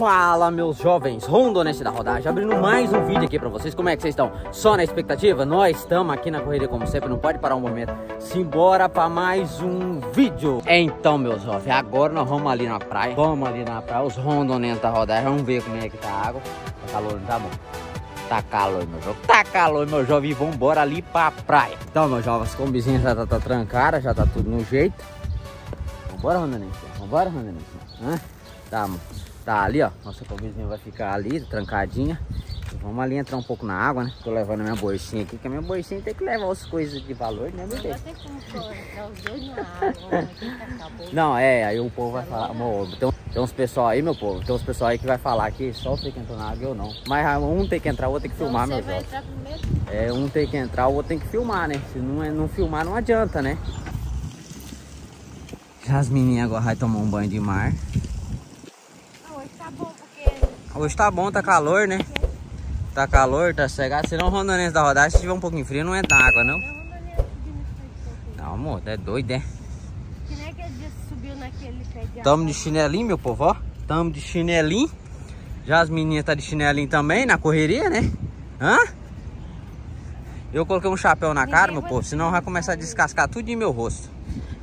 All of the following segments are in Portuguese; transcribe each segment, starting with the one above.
Fala, meus jovens rondonenses da rodagem, abrindo mais um vídeo aqui pra vocês. Como é que vocês estão? Só na expectativa? Nós estamos aqui na correria como sempre, não pode parar um momento. Simbora pra mais um vídeo. Então, meus jovens, agora nós vamos ali na praia. Vamos ali na praia, os rondonenses da rodagem. Vamos ver como é que tá a água. Tá calor, não tá bom? Tá calor, meu jovem. Tá calor, meu jovem. Vambora ali pra praia. Então, meus jovens, como vizinha já tá, tá trancada, já tá tudo no jeito. Vambora, rondonense. Vambora, rondonense. Hã? Tá, mano. Tá ali, ó. Nossa comidinha vai ficar ali, trancadinha. E vamos ali entrar um pouco na água, né? Tô levando a minha bolsinha aqui, que a minha bolsinha tem que levar as coisas de valor, né, meu Deus? Não, é, aí o povo vai falar, amor, tem, tem uns pessoal aí, meu povo, tem uns pessoal aí que vai falar que só você que entrou na água eu não. Mas ah, um tem que entrar, o outro tem que filmar, meu Deus. É, um tem que entrar, o outro tem que filmar, né? Se não, é, não filmar, não adianta, né? As meninas agora vão tomar um banho de mar. Hoje tá bom, tá calor, né? Tá calor, tá cegado. Se não o rondonense da rodagem, se tiver um pouquinho frio, não entra na água, não? Não, amor, é doido, é? Tamo de chinelinho, meu povo, ó. Tamo de chinelinho. Já as meninas tá de chinelinho também, na correria, né? Hã? Eu coloquei um chapéu na cara, meu povo, senão vai começar a descascar tudo em meu rosto.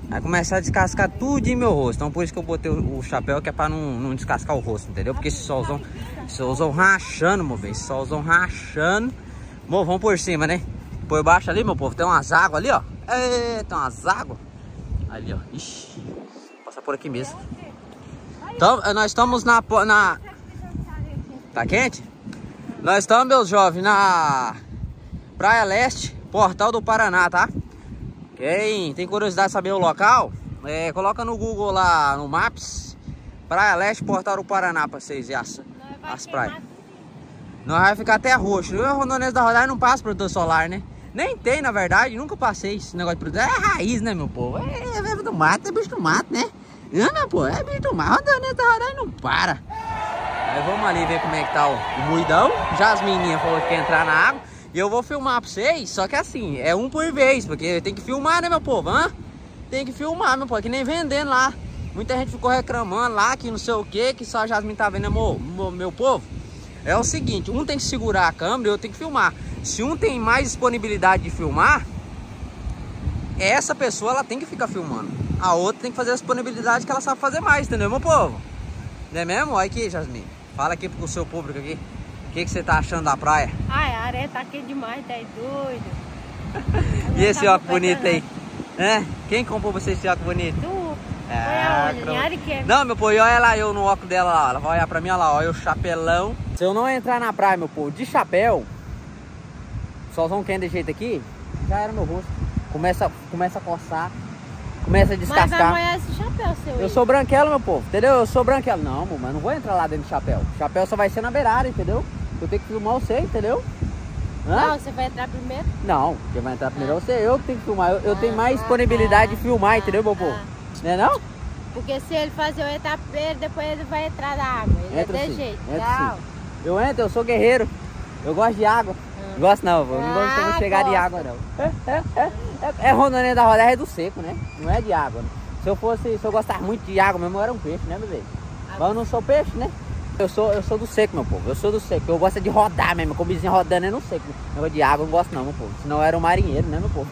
Vai começar a descascar tudo em meu rosto. Então por isso que eu botei o, chapéu, que é pra não, não descascar o rosto, entendeu? Porque esse solzão, esse solzão rachando, meu bem. Esse solzão rachando. Bom, vamos por cima, né? Por baixo ali, meu povo, tem umas águas ali, ó. É, tem umas águas. Ali, ó. Ixi. Passa por aqui mesmo. Então, nós estamos na... na... Tá quente? Nós estamos, meus jovens, na Praia Leste, Portal do Paraná, tá? Quem tem curiosidade de saber o local, é, coloca no Google lá no Maps, Praia Leste, Portal do Paraná, pra vocês verem as, as praias. Nós vai ficar até roxo. Eu, Rondonês da Rodagem, não passa protetor solar, né? Nem tem, na verdade, nunca passei esse negócio de protetor. É raiz, né, meu povo? É, é do mato, é bicho do mato, né? Não, meu povo, é bicho do mato. Rondonês da Rodagem não para. Aí vamos ali ver como é que tá o, o muidão. Já as meninas falaram que quer entrar na água. E eu vou filmar pra vocês, só que assim, é um por vez, porque tem que filmar, né, meu povo? Hã? Tem que filmar, meu povo, que nem vendendo lá. Muita gente ficou reclamando lá, que não sei o que, que só a Jasmine tá vendo, meu, meu povo. É o seguinte, um tem que segurar a câmera e eu tenho que filmar. Se um tem mais disponibilidade de filmar, essa pessoa, ela tem que ficar filmando. A outra tem que fazer a disponibilidade que ela sabe fazer mais, entendeu, meu povo? Não é mesmo? Olha aqui, Jasmine. Fala aqui pro seu público aqui. O que, que você tá achando da praia? Ai, a areia tá aqui demais, tá doido. e esse tá óculos bonito aí? É? Quem comprou você esse óculos bonito? Tu. É, olha, que... Não, meu povo, olha lá eu no óculos dela lá. Ela vai olhar pra mim, olha lá, olha o chapelão. Se eu não entrar na praia, meu povo, de chapéu, solzão quente de jeito aqui, já era meu rosto. Começa, começa a coçar, começa a descascar. Mas amanhã esse chapéu seu. Eu sou branquelo, meu povo, entendeu? Eu sou branquelo. Não, mas não vou entrar lá dentro de chapéu. Chapéu só vai ser na beirada, entendeu? Eu tenho que filmar você, entendeu? Hã? Não, você vai entrar primeiro? Não, quem vai entrar primeiro é você. Eu que tenho que filmar. Eu, eu tenho mais ah, disponibilidade de filmar, ah, entendeu, povo? Ah. Não é não? Porque se ele fazer eu entrar primeiro, depois ele vai entrar na água. Ele entra é de jeito. Entra sim. Eu entro, eu sou guerreiro. Eu gosto de água. Não gosto não, eu não gosto de chegar de água não. É, é, é, é, é Rondônia da Roda, é do seco, né? Não é de água. Né? Se eu fosse, se eu gostasse muito de água mesmo, eu era um peixe, né, bebê? Mas eu não sou peixe, né? Eu sou, eu sou do seco, meu povo. Eu sou do seco. Eu gosto de rodar mesmo. Com o vizinho rodando é no seco. Negócio de água eu não gosto não, meu povo. Senão eu era um marinheiro, né, meu povo?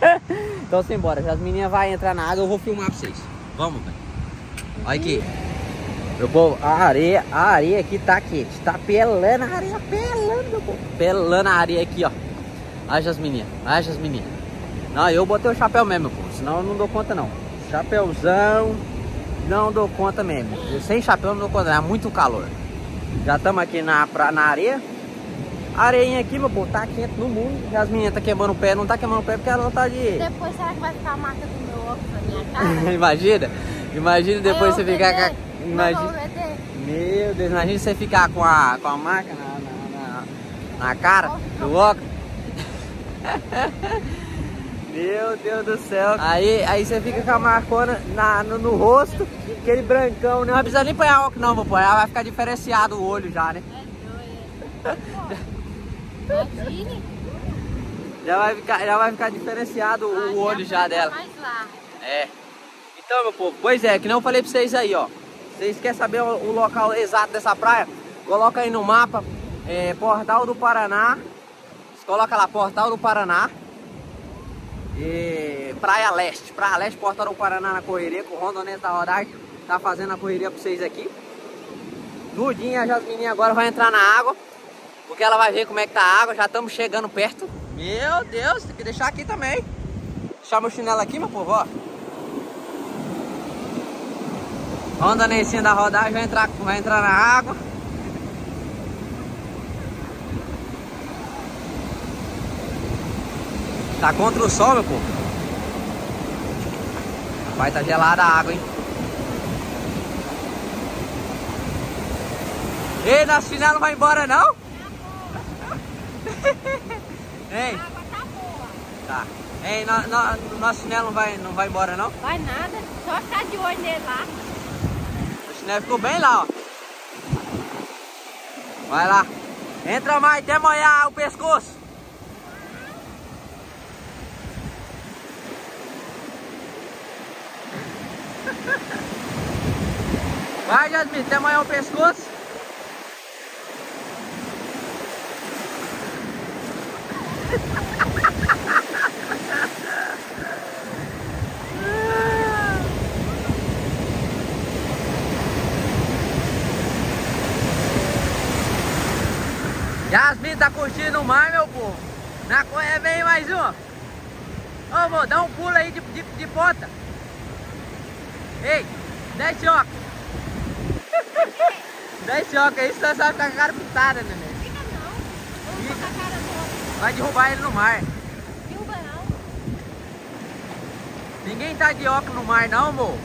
então simbora. Já as meninas vão entrar na água, eu vou filmar pra vocês. Vamos, velho. Olha aqui. Meu povo, a areia, a areia aqui tá quente. Tá pelando a areia, pelando, meu povo. Pelando a areia aqui, ó. Olha as meninas, olha as meninas. Não, eu botei o chapéu mesmo, meu povo. Senão eu não dou conta, não. Chapéuzão não dou conta mesmo. Sem chapéu não dou conta, é muito calor. Já estamos aqui na, pra, na areia. A areinha aqui, meu povo, tá quente no mundo. E as meninas tá queimando o pé, não tá queimando o pé porque ela não tá de... Depois será que vai ficar a marca do meu óculos na minha cara? imagina, imagina depois você ficar com a... Imagina... Meu Deus, imagina você ficar com a, com a marca na, na, na, na cara do óculos. Meu Deus do céu. Aí, aí você fica com a marcona na, no, no rosto, aquele brancão. Não precisa nem pôr óculos não, vou pôr. Vai ficar diferenciado o olho já, né? É doido. Já vai ficar, já vai ficar diferenciado ah, o olho já dela. Mais lá. É. Então, meu povo, pois é, que não eu falei pra vocês aí, ó. Vocês querem saber o, o local exato dessa praia? Coloca aí no mapa, é, Portal do Paraná. Coloca lá, Portal do Paraná. E Praia Leste, Praia Leste, Portal do Paraná na correria, com o Rondonete da Rodarte tá fazendo a correria pra vocês aqui. Tudinho, a agora vai entrar na água, porque ela vai ver como é que tá a água, já estamos chegando perto. Meu Deus, tem que deixar aqui também. Deixar meu chinelo aqui, meu povo, ó. Onda Necinha da rodagem vai entrar, vai entrar na água. Tá contra o sol, meu povo. Vai tá gelada a água, hein? Ei, nosso chinelo não vai embora, não? Ei. A água tá boa. Tá. Ei, no, no, nosso chinelo não vai, não vai embora, não? Vai nada, só ficar de olho nele lá. O chinelo ficou bem lá, ó. Vai lá. Entra mais até molhar o pescoço. Vai, Jasmine, até molhar o pescoço. Yasmin tá curtindo o mar, meu povo. Na correia vem mais um. Ô, amor, dá um pulo aí de, de, de ponta. Ei, desce óculos. desce óculos ficar com a cara pintada, neném. Fica não. Vamos botar a cara. Vai derrubar ele no mar. Filma não. Ninguém tá de óculos no mar não, amor.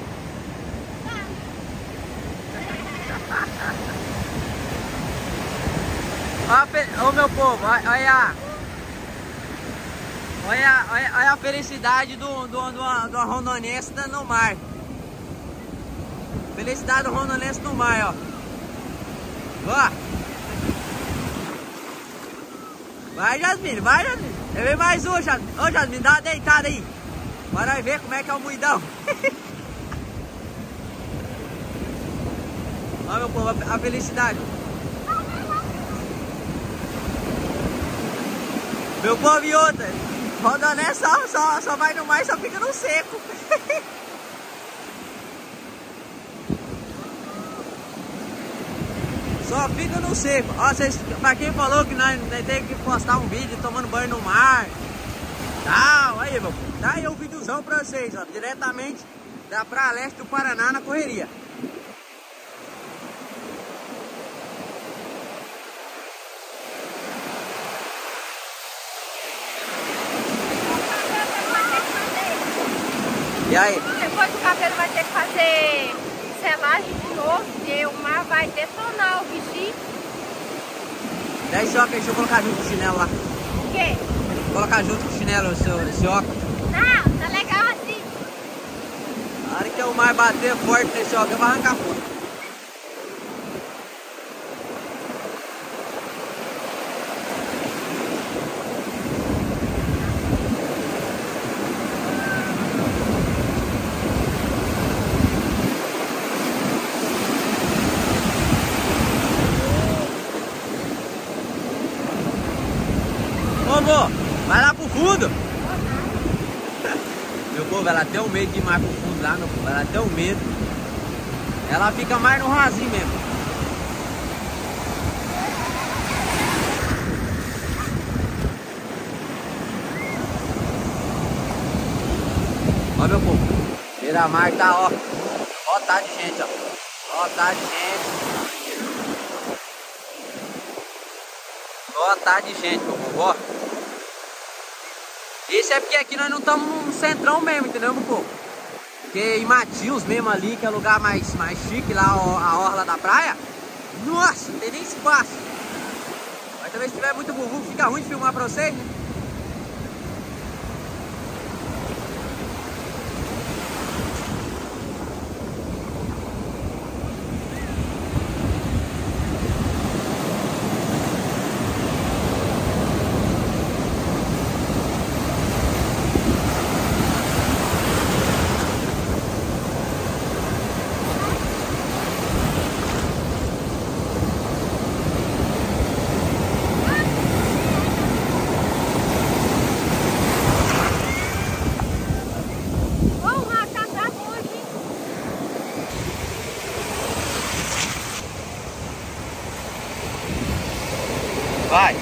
Pe- Ô meu povo, olha, olha, olha, olha, olha a felicidade do, do, do, do rondonense no mar. Felicidade do rondonense no mar, ó. Ó. Vai, Jasmine, vai, Jasmine. Venho mais um, Jasmine. Ô, Jasmine, dá uma deitada aí. Bora ver como é que é o muidão. Ó, meu povo, a- felicidade. Meu povo e outra. Rodoné só, só, só vai no mar e só fica no seco. Só fica no seco. Ó, vocês, pra quem falou que nós, nós tem que postar um vídeo tomando banho no mar. Tal, aí, meu povo. Tá aí o videozão pra vocês, ó. Diretamente da Praia Leste do Paraná na correria. E aí? Depois o cabelo vai ter que fazer selagem de novo, porque o mar vai detonar o bichinho. Desce óculos aí, deixa eu colocar junto com o chinelo lá. O quê? Colocar junto com o chinelo esse, esse óculos. Não, tá legal assim. A hora que o mar bater forte nesse óculos, eu vou arrancar fora. Ô amor, vai lá pro fundo. Povo, ela tem um medo de ir mais pro fundo lá, meu povo. Ela tem um medo. Ela fica mais no rasinho mesmo. Ó, meu povo. Beira-mar tá, ó. Ó, tá de gente, ó. Ó, tá de gente. Ó, tá de gente, meu povo, ó. Isso é porque aqui nós não estamos no centrão mesmo, entendeu, meu povo? Porque em Matius mesmo ali, que é o lugar mais, mais chique lá, a orla da praia. Nossa, não tem nem espaço. Mas também se tiver muito bubu, fica ruim de filmar pra vocês, né? Vai.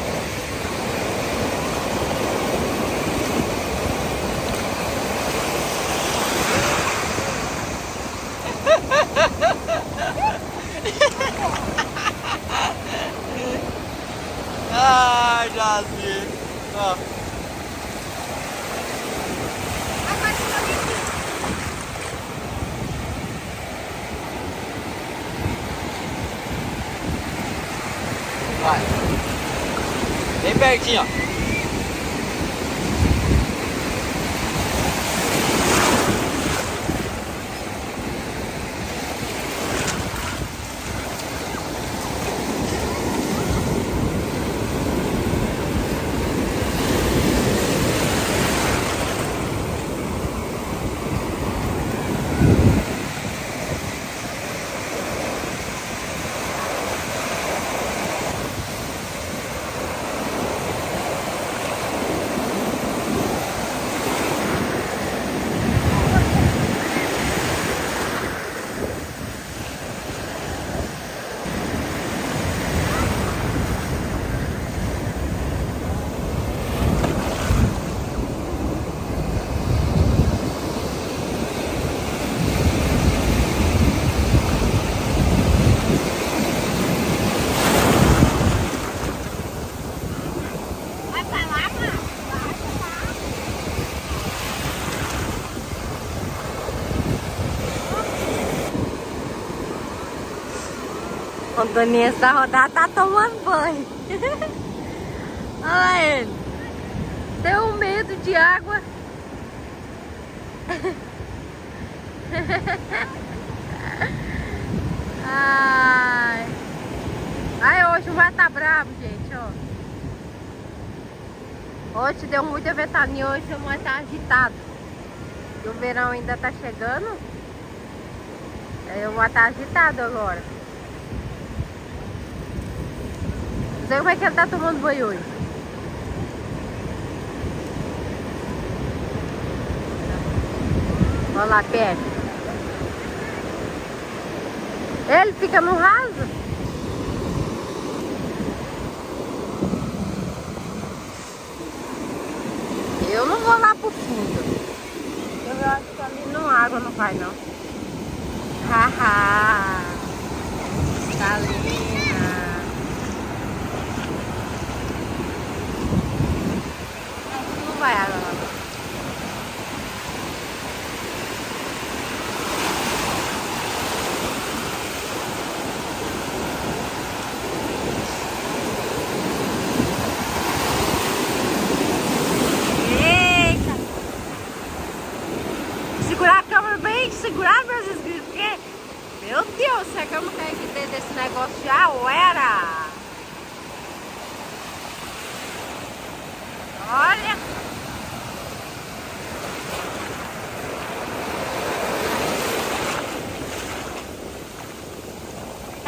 Ai, Jasmine. Ó. Vai. Bem pertinho, ó. Vai pra lá, mano. Vai pra lá. O Donias da rodada tá tomando banho. Olha ele. Deu um medo de água. Ai. Ai, hoje o mar tá bravo, gente, ó. Hoje deu muita ventania, hoje o mar tá agitado. E o verão ainda tá chegando. Aí o mar tá agitado agora. Sei como é que ele tá tomando banho hoje. Olha lá, perto. Ele fica no raso? Eu não vou lá pro fundo. Eu acho que ali não água não vai não. Haha. Galinha. Acho que não vai água lá. não. Eita! Segurar a câmera bem segurada, meus inscritos, porque, meu Deus, se a câmera cair aqui dentro desse negócio já era! Olha!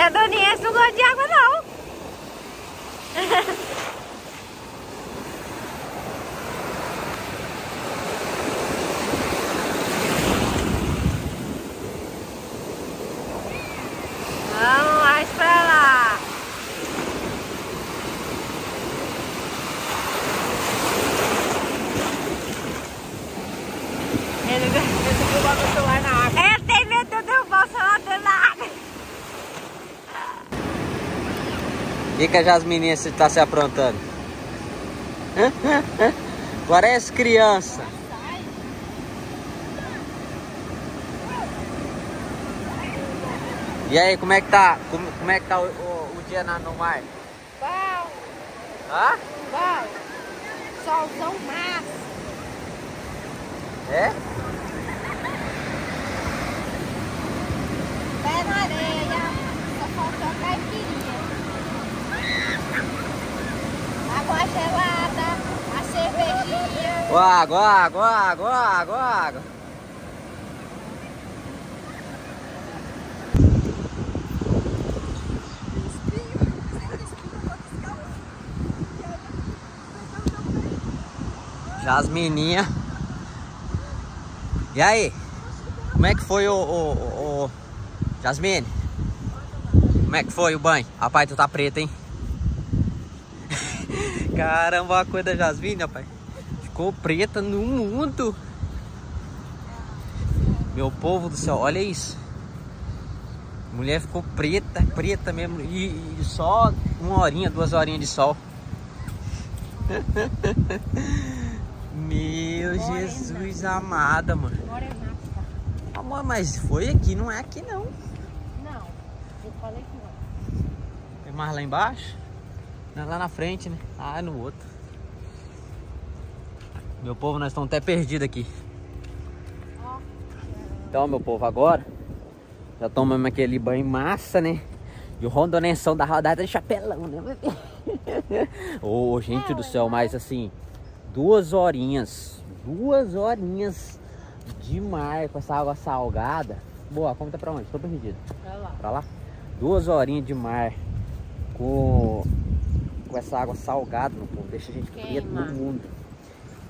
É Doniense não gosta de água, não! Vamos mais pra lá. Ele derrubar meu celular na água. Ele tem medo de eu derrubar o celular dentro da água. O que, que a Jasmininha se- tá se aprontando? Parece criança. E aí, como é que tá? Como, como é que tá o, o- o dia na- no mar? Bom, Hã? bom. Solzão massa. É? Pé na areia. Só faltou caipirinha. Água gelada. A cervejinha. Água, água, água, água, água. Jasmininha. E aí? Como é que foi o, o, o, o- Jasmine? Como é que foi o banho? Rapaz, tu tá preto, hein? Caramba, a coisa da Jasmine, rapaz. Ficou preta no mundo. Meu povo do céu, olha isso. mulher ficou preta, preta mesmo. E, e só uma horinha, duas horinhas de sol. Meu Jesus amada, mano. Amor, mas foi aqui, não é aqui não. Não, eu falei que não. Tem mais lá embaixo? Não é lá na frente, né? Ah, é no outro. Meu povo, nós estamos até perdidos aqui. Então, meu povo, agora já tomamos aquele banho massa, né? E o rondonenção da rodada de chapelão, né? Ô, oh, gente do céu, mas assim, duas horinhas, duas horinhas de mar com essa água salgada. Boa, conta pra onde? Tô perdido. Pra lá. Pra lá? Duas horinhas de mar com, com essa água salgada, meu povo. Deixa a gente preto no mundo.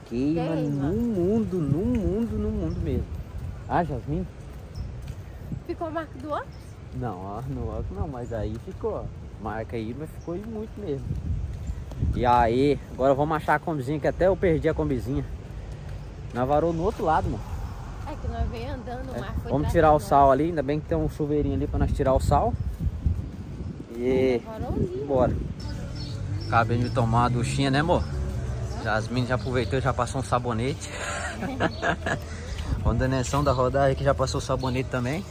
Queima, Queima, no mundo, no mundo, no mundo mesmo. Ah, Jasmine? Ficou a marca do óculos? Não, no óculos não, mas aí ficou. Marca aí, mas ficou muito mesmo. E aí, agora vamos achar a combizinha, que até eu perdi a combizinha. Nós varou no outro lado, mano. É que nós veio andando, o mar é. Vamos tirar o sal ali, ainda bem que tem um chuveirinho ali pra nós tirar o sal. E... Bora. Acabei de tomar uma duchinha, né, amor? Jasmine já aproveitou, já passou um sabonete. Condenação da rodagem que já passou o sabonete também.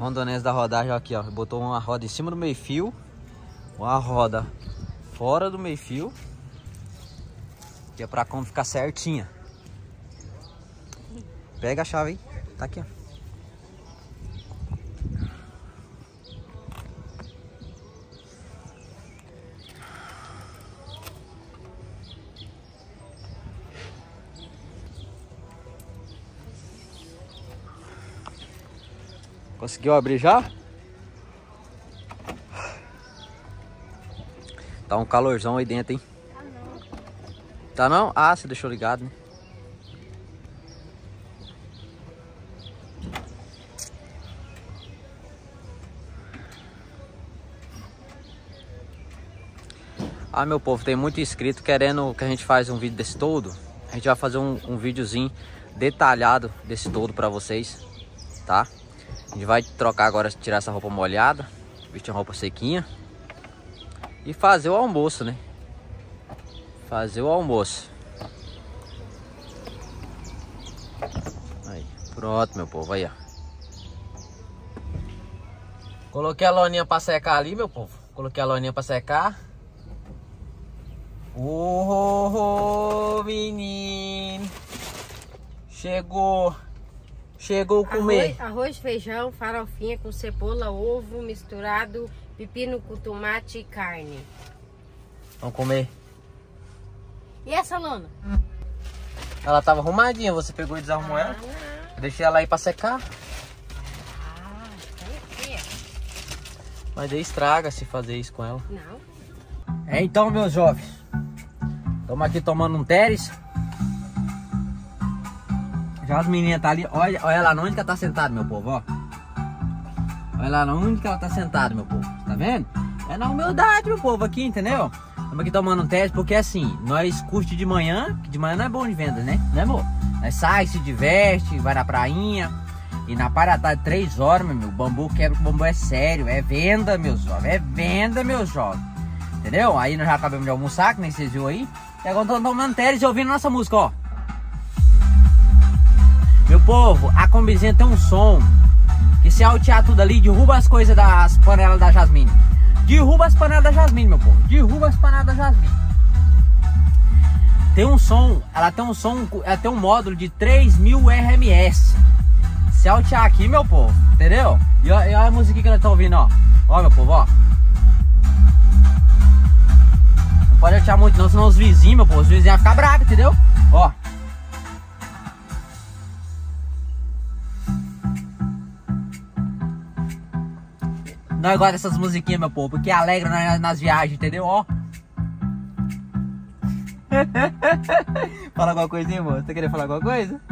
rondonense da rodagem aqui, ó. Botou uma roda em cima do meio fio. Uma roda fora do meio fio. Que é pra como ficar certinha. Pega a chave aí. Tá aqui, ó. Conseguiu abrir já? Tá um calorzão aí dentro, hein? Tá não. Tá não? Ah, você deixou ligado, né? Ah, meu povo, tem muito inscrito querendo que a gente faz um vídeo desse todo. A gente vai fazer um, um videozinho detalhado desse todo pra vocês, tá? A gente vai trocar agora, tirar essa roupa molhada, vestir uma roupa sequinha e fazer o almoço, né? Fazer o almoço. Aí, pronto, meu povo, aí, ó. Coloquei a loninha pra secar ali, meu povo. Coloquei a loninha pra secar. Ô, oh, menino. Chegou. Chegou comer. Arroz, arroz, feijão, farofinha com cebola, ovo misturado, pepino com tomate e carne. Vamos comer. E essa lona? Ela tava arrumadinha, você pegou e desarrumou ah, ela? Não. Deixei ela aí pra secar. Ah, é. Mas aí estraga se fazer isso com ela. Não. É então, meus jovens. Estamos aqui tomando um Teres. Já as meninas tá ali. Olha, olha lá onde que ela tá sentada, meu povo, ó. Olha lá onde que ela tá sentada, meu povo. Tá vendo? É na humildade, meu povo, aqui, entendeu? Estamos aqui tomando um teste, porque assim, nós curte de manhã, que de manhã não é bom de venda, né? Né, amor? Nós sai, se diverte, vai na prainha. E na parte da tarde, três horas, meu, meu, bambu quebra, o bambu é sério. É venda, meus jovens. É venda, meus jovens. Entendeu? Aí nós já acabamos de almoçar, que nem vocês viram aí. E agora estamos tomando teste e ouvindo nossa música, ó. Meu povo, a combizinha tem um som que se altear tudo ali, derruba as coisas das panelas da Jasmine. Derruba as panelas da Jasmine, meu povo. Derruba as panelas da Jasmine. Tem um som, ela tem um som, ela tem um módulo de 3000 RMS. Se altear aqui, meu povo, entendeu? E olha a música que nós estamos ouvindo, ó. Ó, meu povo, ó. Pode achar muito não, senão os vizinhos, meu povo. Os vizinhos vão ficar bravos, entendeu? Ó. Não gosto dessas musiquinhas, meu povo, porque alegra nas, nas viagens, entendeu? Ó. Fala alguma coisa, hein, moço? Tá Você queria falar alguma coisa?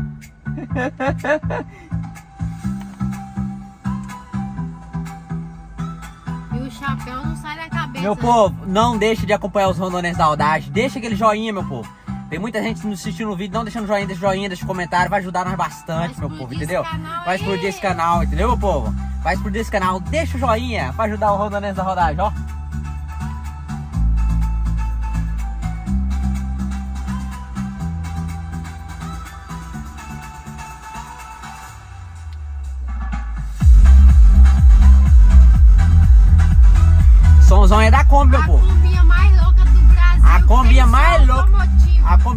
e o chapéu não sai da meu povo, não deixe de acompanhar os rondonenses da Audaz. Deixa aquele joinha, meu povo. Tem muita gente nos assistindo no vídeo, não deixando joinha, deixa joinha, deixa comentário, vai ajudar nós bastante, meu povo, entendeu? Vai explodir esse canal, entendeu, meu povo? Vai explodir esse canal, deixa o joinha pra ajudar o rondonense da rodagem, ó.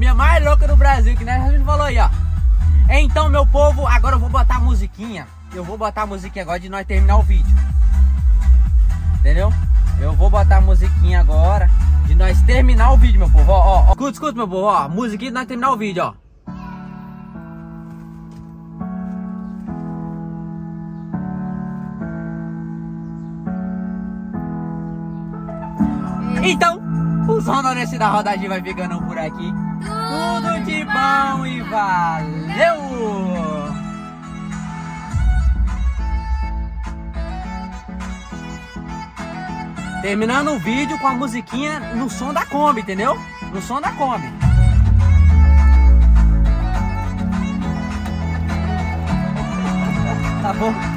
A combinha mais louca do Brasil, que nós já falou aí, ó. Então, meu povo, agora eu vou botar a musiquinha. Eu vou botar a musiquinha agora de nós terminar o vídeo. Entendeu? Eu vou botar a musiquinha agora de nós terminar o vídeo, meu povo. Ó, ó, ó. Escuta, escuta, meu povo, ó. Musiquinha de nós terminar o vídeo, ó. Então, os rondonenses da rodagem vai ficando por aqui. Tudo de bom e valeu! Terminando o vídeo com a musiquinha no som da Kombi, entendeu? No som da Kombi. Tá bom?